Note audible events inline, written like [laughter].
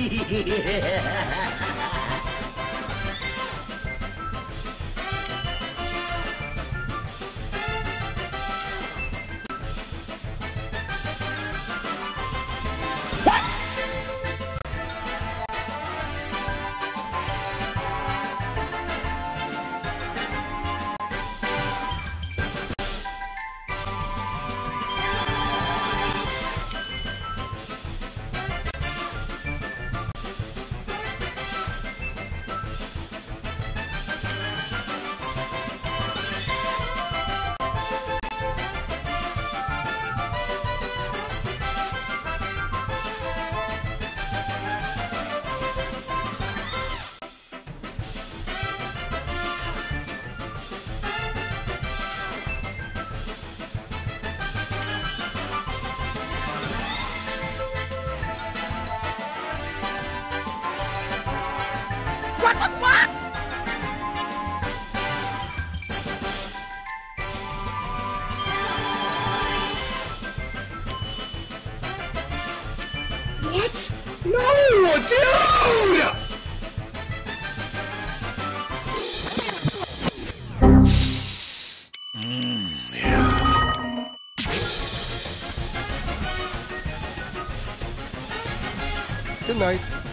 [laughs] yeah. What? No, dude! Good night.